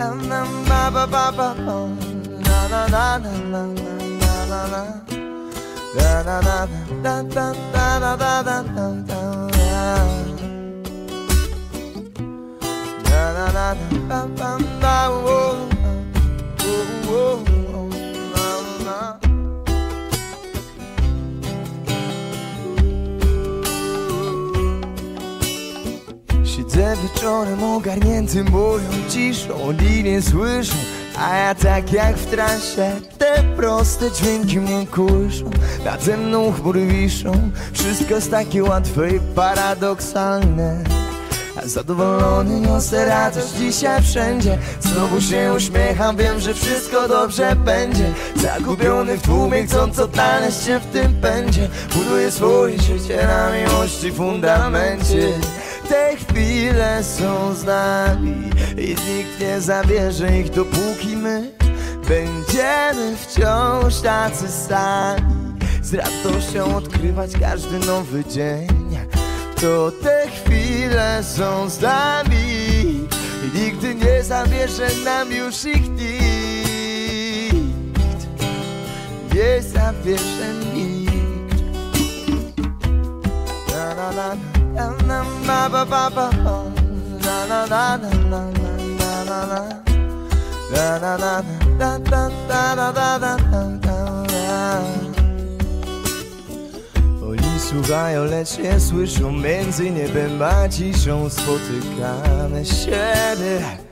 na na na ba ba ba ba na na na na na na na na da da da da da da da da da da da da da da da da da whoa, whoa, Siedzę wieczorem ogarnięty moją ciszą Oni nie słyszą, a ja tak jak w transie Te proste dźwięki mnie kuszą. Nade mną chmury wiszą Wszystko jest takie łatwe i paradoksalne. A zadowolony niosę radość dzisiaj wszędzie. Znowu się uśmiecham, wiem, że wszystko dobrze będzie. Zagubiony w tłumie, chcąc odnaleźć się w tym pędzie. Buduję swoje życie na miłości fundamencie Te chwile są z nami I nikt nie zabierze ich dopóki my Będziemy wciąż tacy sami. Z radością odkrywać każdy nowy dzień. To te chwile są z nami I nigdy nie zabierze nam już ich nikt. Nie zabierze nikt. Na na na oni słuchają, lecz nie słyszą Między niebem a ciszą spotykamy siebie.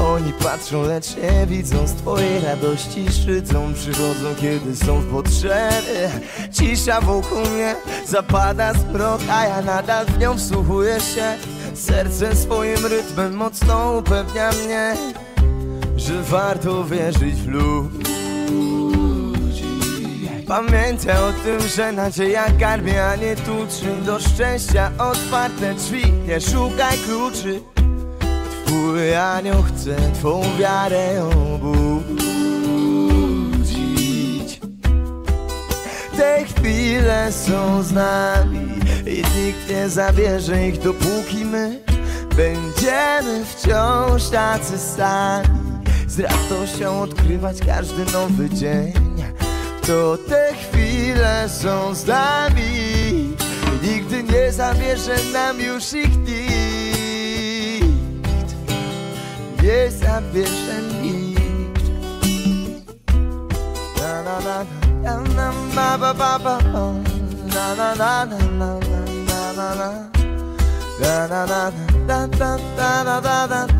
Oni patrzą, lecz nie widzą Z twojej radości szydzą Przychodzą, kiedy są w potrzebie. Cisza wokół mnie zapada zmrok A ja nadal w nią wsłuchuję się. Serce swoim rytmem mocno upewnia mnie Że warto wierzyć w ludzi. Pamiętaj o tym, że nadzieja karmi, a nie tuczy Do szczęścia otwarte drzwi, nie szukaj kluczy Twój anioł chce twą wiarę obudzić. Te chwile są z nami i nikt nie zabierze ich dopóki my Będziemy wciąż tacy sami. Z radością odkrywać każdy nowy dzień. To te chwile są z nami nigdy nie zabierze nam już ich nikt Nie zabierze nikt Na na na na na ba ba ba Na na na na na na na na Na na na na Na na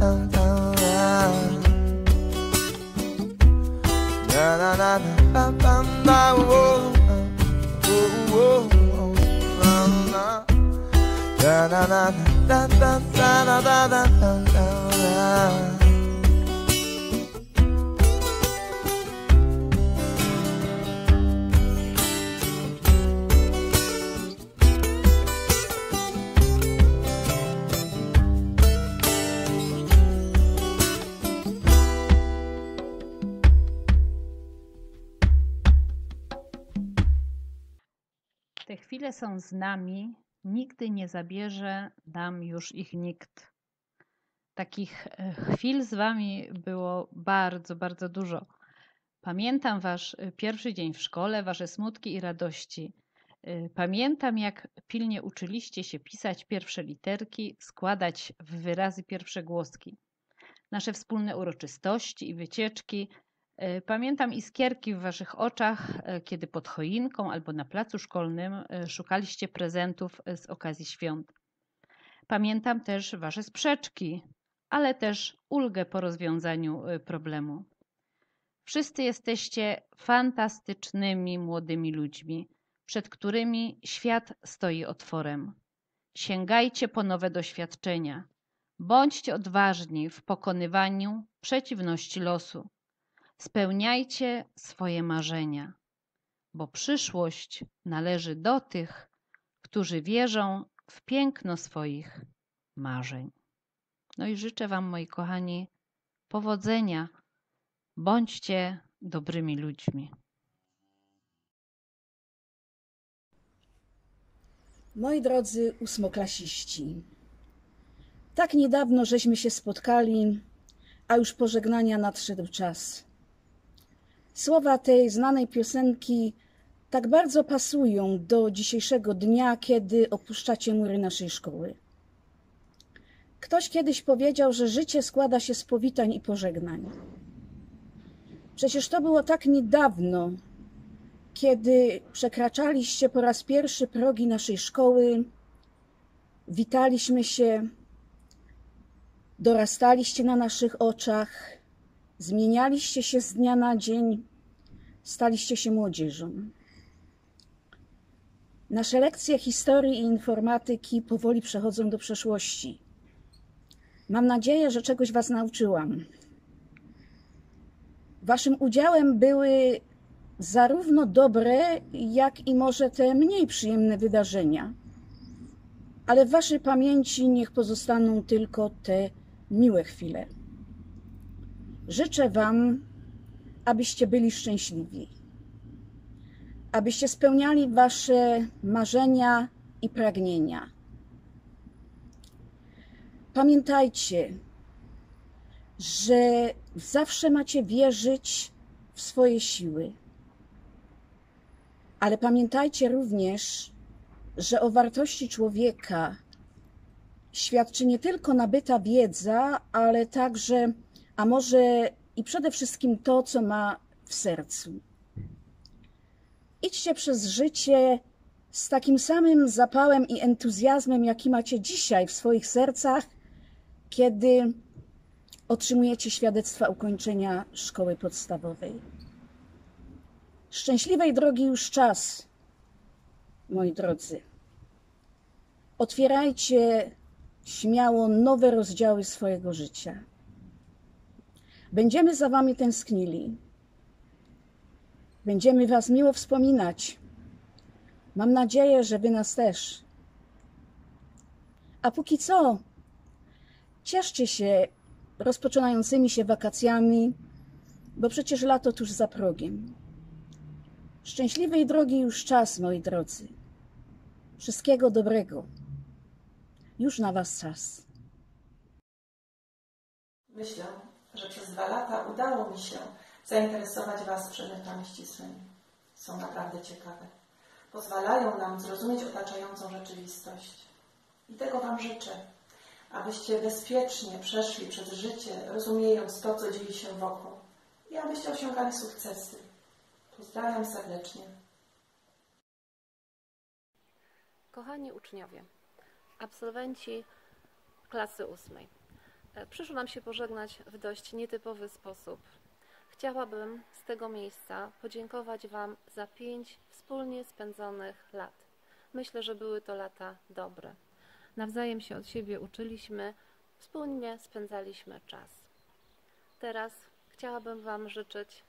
Chwile są z nami, nigdy nie zabierze nam już ich nikt. Takich e, chwil z wami było bardzo, bardzo dużo. Pamiętam wasz e, pierwszy dzień w szkole, wasze smutki i radości. E, Pamiętam, jak pilnie uczyliście się pisać pierwsze literki, składać w wyrazy pierwsze głoski. Nasze wspólne uroczystości i wycieczki, Pamiętam iskierki w waszych oczach, e, kiedy pod choinką albo na placu szkolnym e, szukaliście prezentów e, z okazji świąt. Pamiętam też wasze sprzeczki, ale też ulgę po rozwiązaniu e, problemu. Wszyscy jesteście fantastycznymi młodymi ludźmi, przed którymi świat stoi otworem. Sięgajcie po nowe doświadczenia. Bądźcie odważni w pokonywaniu przeciwności losu. Spełniajcie swoje marzenia, bo przyszłość należy do tych, którzy wierzą w piękno swoich marzeń. No i życzę Wam, moi kochani, powodzenia. Bądźcie dobrymi ludźmi. Moi drodzy ósmoklasiści, tak niedawno żeśmy się spotkali, a już pożegnania nadszedł czas. Słowa tej znanej piosenki tak bardzo pasują do dzisiejszego dnia, kiedy opuszczacie mury naszej szkoły. Ktoś kiedyś powiedział, że życie składa się z powitań i pożegnań. Przecież to było tak niedawno, kiedy przekraczaliście po raz pierwszy progi naszej szkoły, witaliśmy się, dorastaliście na naszych oczach, zmienialiście się z dnia na dzień, staliście się młodzieżą. Nasze lekcje historii i informatyki powoli przechodzą do przeszłości. Mam nadzieję, że czegoś Was nauczyłam. Waszym udziałem były zarówno dobre, jak i może te mniej przyjemne wydarzenia. Ale w Waszej pamięci niech pozostaną tylko te miłe chwile. Życzę Wam, abyście byli szczęśliwi, abyście spełniali Wasze marzenia i pragnienia. Pamiętajcie, że zawsze macie wierzyć w swoje siły. Ale pamiętajcie również, że o wartości człowieka świadczy nie tylko nabyta wiedza, ale także, a może i przede wszystkim to, co ma w sercu. Idźcie przez życie z takim samym zapałem i entuzjazmem, jaki macie dzisiaj w swoich sercach, kiedy otrzymujecie świadectwa ukończenia szkoły podstawowej. Szczęśliwej drogi już czas, moi drodzy. Otwierajcie śmiało nowe rozdziały swojego życia. Będziemy za Wami tęsknili. Będziemy Was miło wspominać. Mam nadzieję, że Wy nas też. A póki co, cieszcie się rozpoczynającymi się wakacjami, bo przecież lato tuż za progiem. Szczęśliwej drogi już czas, moi drodzy. Wszystkiego dobrego. Już na Was czas. Myślę, że przez dwa lata udało mi się zainteresować Was przedmiotami ścisłymi. Są naprawdę ciekawe. Pozwalają nam zrozumieć otaczającą rzeczywistość. I tego Wam życzę, abyście bezpiecznie przeszli przez życie, rozumiejąc to, co dzieje się wokół i abyście osiągali sukcesy. Pozdrawiam serdecznie. Kochani uczniowie, absolwenci klasy ósmej, przyszło nam się pożegnać w dość nietypowy sposób. Chciałabym z tego miejsca podziękować Wam za pięć wspólnie spędzonych lat. Myślę, że były to lata dobre. Nawzajem się od siebie uczyliśmy, wspólnie spędzaliśmy czas. Teraz chciałabym Wam życzyć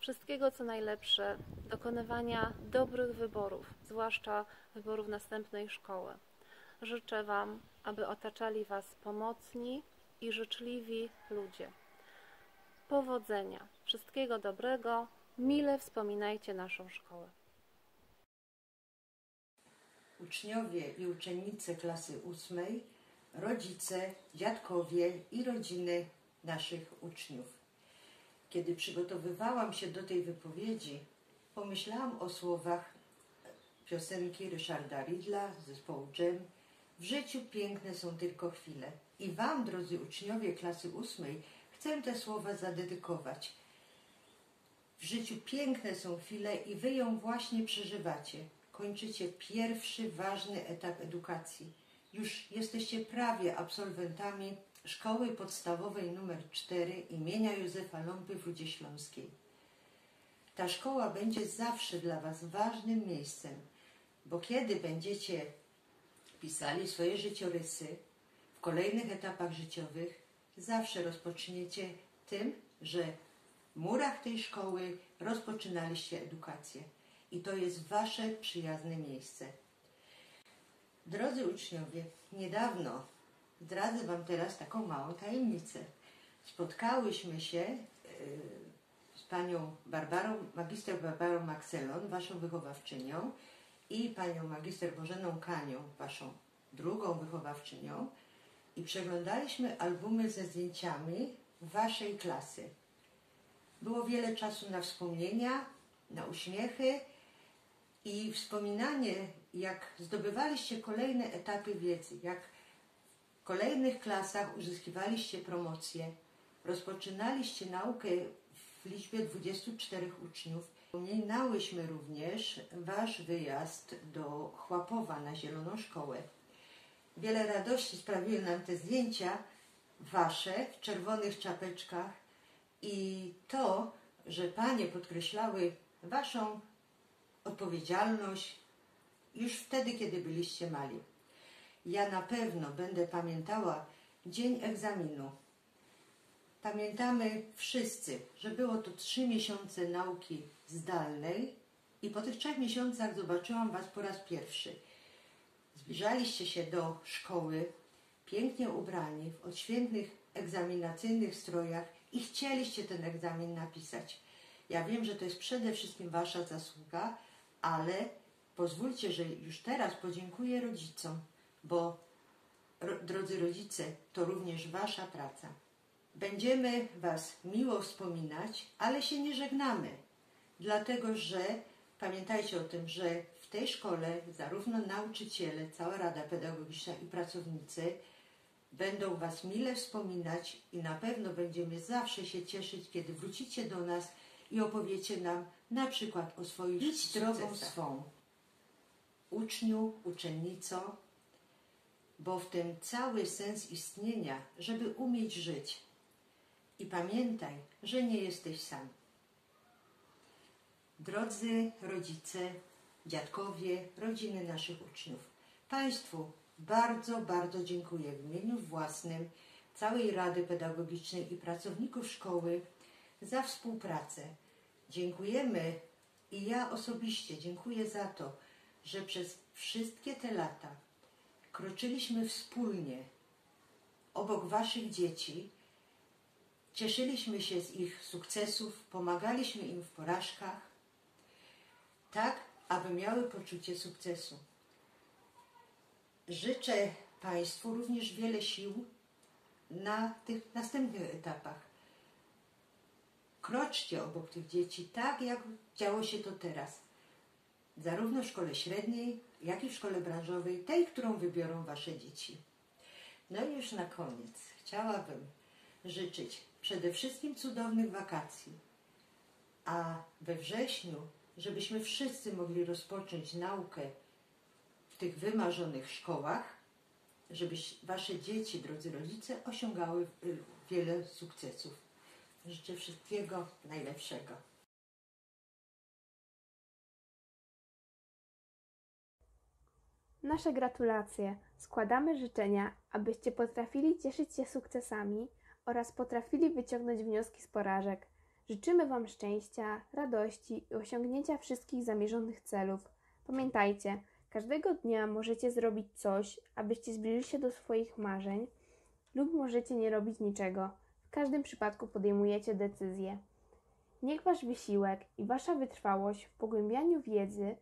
wszystkiego co najlepsze, dokonywania dobrych wyborów, zwłaszcza wyborów następnej szkoły. Życzę Wam, aby otaczali Was pomocni i życzliwi ludzie. Powodzenia, wszystkiego dobrego, mile wspominajcie naszą szkołę. Uczniowie i uczennice klasy ósmej, rodzice, dziadkowie i rodziny naszych uczniów. Kiedy przygotowywałam się do tej wypowiedzi, pomyślałam o słowach piosenki Ryszarda Ridla z zespołu Dżem. W życiu piękne są tylko chwile. I Wam, drodzy uczniowie klasy ósmej, chcę te słowa zadedykować. W życiu piękne są chwile i Wy ją właśnie przeżywacie. Kończycie pierwszy ważny etap edukacji. Już jesteście prawie absolwentami Szkoły Podstawowej nr 4 imienia Józefa Ląpy w Rudzie Śląskiej. Ta szkoła będzie zawsze dla Was ważnym miejscem, bo kiedy będziecie pisali swoje życiorysy w kolejnych etapach życiowych, zawsze rozpoczniecie tym, że w murach tej szkoły rozpoczynaliście edukację. I to jest Wasze przyjazne miejsce. Drodzy uczniowie, niedawno Zdradzę Wam teraz taką małą tajemnicę. Spotkałyśmy się yy, z panią Barbarą, magister Barbarą Maxelon, Waszą wychowawczynią i panią magister Bożeną Kanią, Waszą drugą wychowawczynią i przeglądaliśmy albumy ze zdjęciami waszej klasy. Było wiele czasu na wspomnienia, na uśmiechy i wspominanie, jak zdobywaliście kolejne etapy wiedzy, jak w kolejnych klasach uzyskiwaliście promocje, rozpoczynaliście naukę w liczbie 24 uczniów. Wspominałyśmy również wasz wyjazd do Chłapowa na Zieloną Szkołę. Wiele radości sprawiły nam te zdjęcia wasze w czerwonych czapeczkach i to, że panie podkreślały waszą odpowiedzialność już wtedy, kiedy byliście mali. Ja na pewno będę pamiętała dzień egzaminu. Pamiętamy wszyscy, że było to trzy miesiące nauki zdalnej i po tych trzech miesiącach zobaczyłam Was po raz pierwszy. Zbliżaliście się do szkoły, pięknie ubrani, w odświętnych egzaminacyjnych strojach i chcieliście ten egzamin napisać. Ja wiem, że to jest przede wszystkim Wasza zasługa, ale pozwólcie, że już teraz podziękuję rodzicom, bo ro, drodzy rodzice, to również Wasza praca. Będziemy Was miło wspominać, ale się nie żegnamy, dlatego że pamiętajcie o tym, że w tej szkole zarówno nauczyciele, cała Rada Pedagogiczna i pracownicy będą Was mile wspominać i na pewno będziemy zawsze się cieszyć, kiedy wrócicie do nas i opowiecie nam na przykład o swoich Idź drogą swą. Uczniu, uczennico, bo w tym cały sens istnienia, żeby umieć żyć. I pamiętaj, że nie jesteś sam. Drodzy rodzice, dziadkowie, rodziny naszych uczniów, Państwu bardzo, bardzo dziękuję w imieniu własnym, całej Rady Pedagogicznej i pracowników szkoły za współpracę. Dziękujemy i ja osobiście dziękuję za to, że przez wszystkie te lata kroczyliśmy wspólnie obok Waszych dzieci, cieszyliśmy się z ich sukcesów, pomagaliśmy im w porażkach, tak aby miały poczucie sukcesu. Życzę Państwu również wiele sił na tych następnych etapach. Kroczcie obok tych dzieci tak, jak działo się to teraz. Zarówno w szkole średniej, jak i w szkole branżowej, tej, którą wybiorą Wasze dzieci. No i już na koniec chciałabym życzyć przede wszystkim cudownych wakacji, a we wrześniu, żebyśmy wszyscy mogli rozpocząć naukę w tych wymarzonych szkołach, żeby Wasze dzieci, drodzy rodzice, osiągały y, wiele sukcesów. Życzę wszystkiego najlepszego. Nasze gratulacje. Składamy życzenia, abyście potrafili cieszyć się sukcesami oraz potrafili wyciągnąć wnioski z porażek. Życzymy Wam szczęścia, radości i osiągnięcia wszystkich zamierzonych celów. Pamiętajcie, każdego dnia możecie zrobić coś, abyście zbliżyli się do swoich marzeń, lub możecie nie robić niczego. W każdym przypadku podejmujecie decyzję. Niech Wasz wysiłek i Wasza wytrwałość w pogłębianiu wiedzy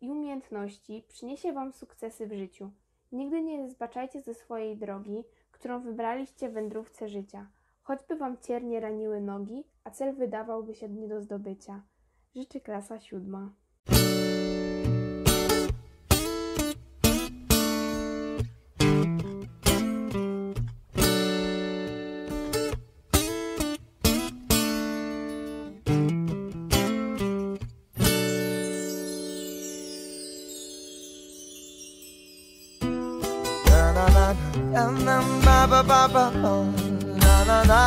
i umiejętności przyniesie Wam sukcesy w życiu. Nigdy nie zbaczajcie ze swojej drogi, którą wybraliście w wędrówce życia. Choćby Wam ciernie raniły nogi, a cel wydawałby się nie do zdobycia. Życzy klasa siódma. Na na na na na na ba ba. Na